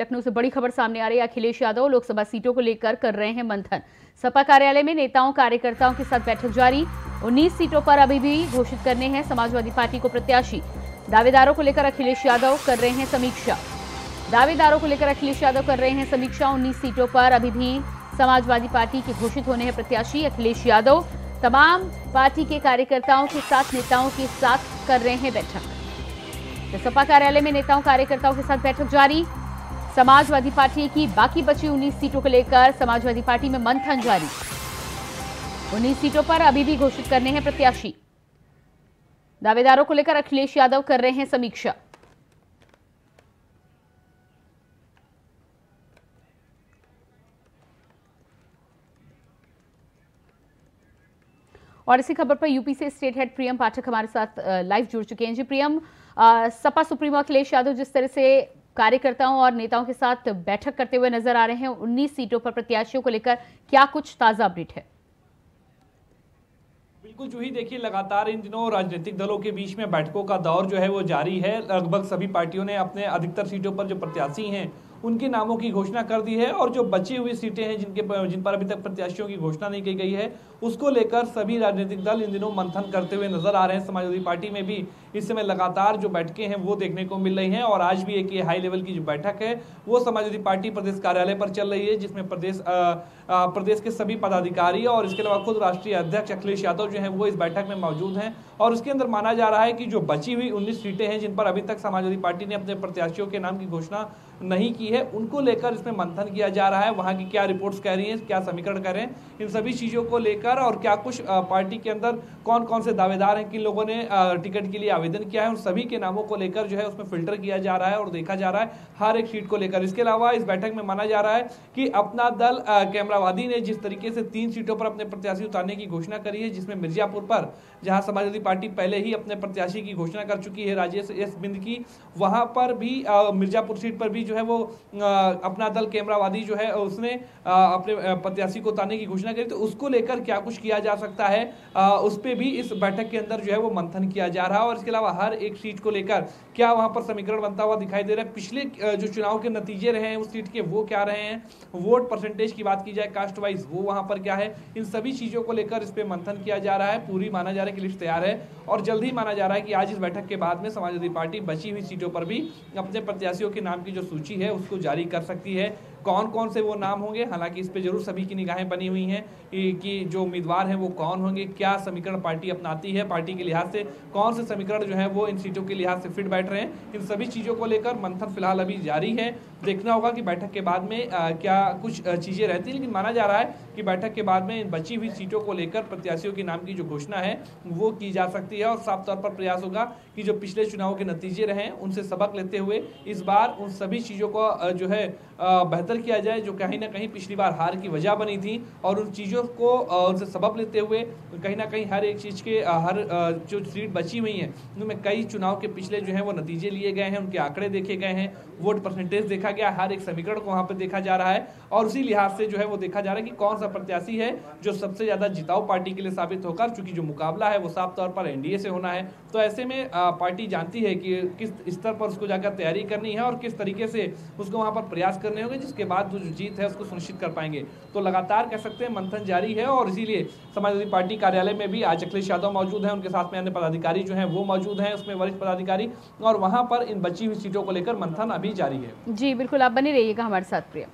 लखनऊ से बड़ी खबर सामने आ रही है। अखिलेश यादव लोकसभा सीटों को लेकर कर रहे हैं मंथन। सपा कार्यालय में नेताओं, कार्यकर्ताओं के साथ बैठक जारी। 19 सीटों पर अभी भी घोषित करने हैं समाजवादी पार्टी को प्रत्याशी। दावेदारों को लेकर अखिलेश यादव कर रहे हैं समीक्षा। दावेदारों को लेकर अखिलेश यादव कर रहे हैं समीक्षा। उन्नीस सीटों पर अभी भी समाजवादी पार्टी के घोषित होने हैं प्रत्याशी अखिलेश यादव। तमाम पार्टी के कार्यकर्ताओं के साथ, नेताओं के साथ कर रहे हैं बैठक। तो सपा कार्यालय में नेताओं, कार्यकर्ताओं के साथ बैठक जारी। समाजवादी पार्टी की बाकी बची 19 सीटों को लेकर समाजवादी पार्टी में मंथन जारी। 19 सीटों पर अभी भी घोषित करने हैं प्रत्याशी। दावेदारों को लेकर अखिलेश यादव कर रहे हैं समीक्षा। और इसी खबर पर यूपी से स्टेट हेड प्रियम पाठक हमारे साथ लाइव जुड़ चुके हैं। जी प्रियम सपा सुप्रीमो अखिलेश यादव जिस तरह से कार्यकर्ताओं और नेताओं के साथ बैठक करते हुए नज़र आ रहे हैं। 19 सीटों पर प्रत्याशियों को लेकर क्या कुछ ताज़ा अपडेट है? बिल्कुल, जो ही देखिए, लगातार इन दिनों राजनीतिक दलों के बीच में बैठकों का दौर जो है वो जारी है। लगभग सभी पार्टियों ने अपने अधिकतर सीटों पर जो प्रत्याशी हैं, उनके नामों की घोषणा कर दी है और जो बची हुई सीटें हैं, जिनके जिन पर अभी तक प्रत्याशियों की घोषणा नहीं की गई है, उसको लेकर सभी राजनीतिक दल इन दिनों मंथन करते हुए नज़र आ रहे हैं। समाजवादी पार्टी में भी इस समय लगातार जो बैठकें हैं वो देखने को मिल रही हैं और आज भी एक ये हाई लेवल की जो बैठक है वो समाजवादी पार्टी प्रदेश कार्यालय पर चल रही है जिसमें प्रदेश आ, आ, प्रदेश के सभी पदाधिकारी और इसके अलावा खुद राष्ट्रीय अध्यक्ष अखिलेश यादव जो है वो इस बैठक में मौजूद हैं। और उसके अंदर माना जा रहा है कि जो बची हुई उन्नीस सीटें हैं जिन पर अभी तक समाजवादी पार्टी ने अपने प्रत्याशियों के नाम की घोषणा नहीं की है उनको लेकर इसमें मंथन किया जा रहा है। वहाँ की क्या रिपोर्ट्स कह रही हैं क्या समीकरण कह रहे हैं इन सभी चीज़ों को लेकर और क्या कुछ पार्टी के अंदर कौन कौन से दावेदार हैं किन लोगों ने टिकट के लिए आवेदन किया है उन सभी के नामों को लेकर जो है उसमें फ़िल्टर किया जा रहा है और देखा जा रहा है हर एक सीट को लेकर। इसके अलावा इस बैठक में माना जा रहा है कि अपना दल कैमरावादी ने जिस तरीके से तीन सीटों पर अपने प्रत्याशी उतारने की घोषणा करी है, जिसमें मिर्जापुर पर, जहाँ समाजवादी पार्टी पहले ही अपने प्रत्याशी की घोषणा कर चुकी है, राजेश एस बिंद की, वहाँ पर भी मिर्जापुर सीट पर भी जो है वो अपना दल कैमरावादी जो है, उसने अपने प्रत्याशी को उतारने की घोषणा करी। तो उसको लेकर क्या कुछ किया जा सकता है? उस पर भी इस बैठक के अंदर जो है वो मंथन किया जा रहा है और इसके अलावा हर एक सीट को लेकर क्या वहाँ पर समीकरण बनता हुआ दिखाई दे रहा है? पिछले जो चुनाव के नतीजे रहे हैं, उस सीट के वो क्या रहे हैं? वोट परसेंटेज की बात की जाए कास्ट वाइज वो वहाँ पर क्या है? इन सभी चीज़ों को लेकर इस पर मंथन किया जा रहा है। पूरी माना जा रहा है कि लिस्ट तैयार है और जल्द ही माना जा रहा है कि आज इस बैठक के बाद में समाजवादी पार्टी बची हुई सीटों पर भी अपने प्रत्याशियों के नाम की जो सूची है, उसको जारी कर सकती है। कौन कौन से वो नाम होंगे? हालाँकि इस पे ज़रूर सभी की निगाहें बनी हुई हैं कि जो उम्मीदवार हैं वो कौन होंगे क्या समीकरण पार्टी अपनाती है पार्टी के लिहाज से कौन से समीकरण जो है वो इन सीटों के लिहाज से फिट बैठ रहे हैं? इन सभी चीज़ों को लेकर मंथन फ़िलहाल अभी जारी है। देखना होगा कि बैठक के बाद में आ, क्या कुछ चीज़ें रहती लेकिन माना जा रहा है कि बैठक के बाद में इन बची हुई सीटों को लेकर प्रत्याशियों के नाम की जो घोषणा है वो की जा सकती है। और साफ़ तौर पर प्रयास होगा कि जो पिछले चुनाव के नतीजे रहे उनसे सबक लेते हुए इस बार उन सभी चीज़ों को जो है बेहतर किया जाए, जो कहीं ना कहीं पिछली बार हार की वजह बनी थी और उन चीज़ों को उनसे सबक लेते हुए कहीं ना कहीं हर एक चीज़ के हर जो सीट बची हुई हैं, उनमें कई चुनाव के पिछले जो है वो नतीजे लिए गए हैं, उनके आंकड़े देखे गए हैं, वोट परसेंटेज देखा गया, हर एक समीकरण को वहाँ पर देखा जा रहा है और उसी लिहाज से जो है वो देखा जा रहा है कि कौन सा प्रत्याशी है जो सबसे ज़्यादा जिताऊ पार्टी के लिए साबित होकर, चूँकि जो मुकाबला है वो साफ़ तौर पर एनडीए से होना है तो ऐसे में पार्टी जानती है कि किस स्तर पर उसको जाकर तैयारी करनी है और किस तरीके से उसको वहाँ पर प्रयास करने होंगे, जिसके बाद जो जीत है उसको सुनिश्चित कर पाएँगे। तो लगातार कह सकते हैं मंथन जारी है और इसीलिए समाजवादी पार्टी कार्यालय में भी आज अखिलेश यादव मौजूद है, उनके साथ में अन्य पदाधिकारी जो है वो मौजूद है, उसमें वरिष्ठ पदाधिकारी और वहाँ पर इन बची हुई सीटों को लेकर मंथन अभी जारी है। जी, बिल्कुल, आप बने रहिएगा हमारे साथ, प्रिया।